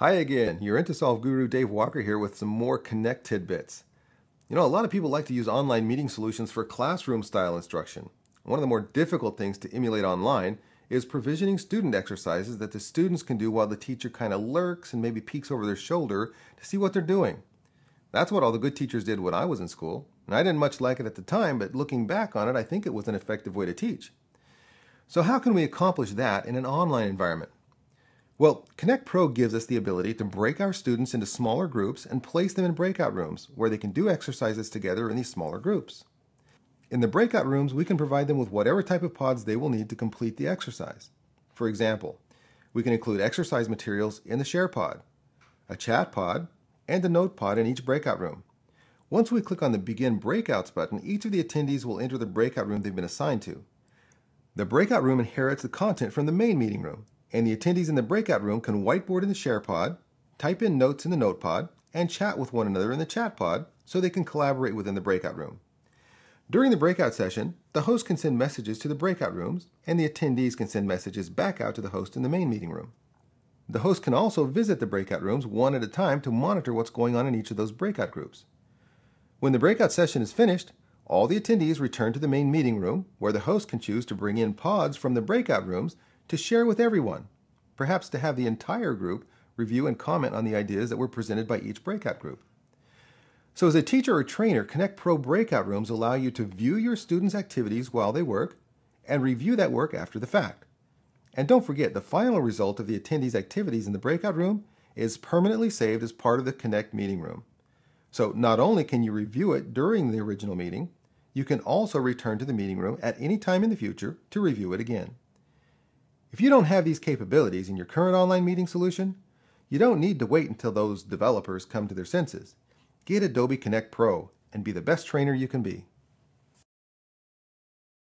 Hi again, your InteSolv guru Dave Walker here with some more Connect tidbits. You know, a lot of people like to use online meeting solutions for classroom style instruction. One of the more difficult things to emulate online is provisioning student exercises that the students can do while the teacher kind of lurks and maybe peeks over their shoulder to see what they're doing. That's what all the good teachers did when I was in school, and I didn't much like it at the time, but looking back on it, I think it was an effective way to teach. So, how can we accomplish that in an online environment? Well, Connect Pro gives us the ability to break our students into smaller groups and place them in breakout rooms where they can do exercises together in these smaller groups. In the breakout rooms, we can provide them with whatever type of pods they will need to complete the exercise. For example, we can include exercise materials in the share pod, a chat pod, and a note pod in each breakout room. Once we click on the Begin Breakouts button, each of the attendees will enter the breakout room they've been assigned to. The breakout room inherits the content from the main meeting room, and the attendees in the breakout room can whiteboard in the share pod, type in notes in the note pod, and chat with one another in the chat pod so they can collaborate within the breakout room. During the breakout session, the host can send messages to the breakout rooms, and the attendees can send messages back out to the host in the main meeting room. The host can also visit the breakout rooms one at a time to monitor what's going on in each of those breakout groups. When the breakout session is finished, all the attendees return to the main meeting room where the host can choose to bring in pods from the breakout rooms to share with everyone, perhaps to have the entire group review and comment on the ideas that were presented by each breakout group. So as a teacher or trainer, Connect Pro breakout rooms allow you to view your students' activities while they work and review that work after the fact. And don't forget, the final result of the attendees' activities in the breakout room is permanently saved as part of the Connect meeting room. So not only can you review it during the original meeting, you can also return to the meeting room at any time in the future to review it again. If you don't have these capabilities in your current online meeting solution, you don't need to wait until those developers come to their senses. Get Adobe Connect Pro and be the best trainer you can be.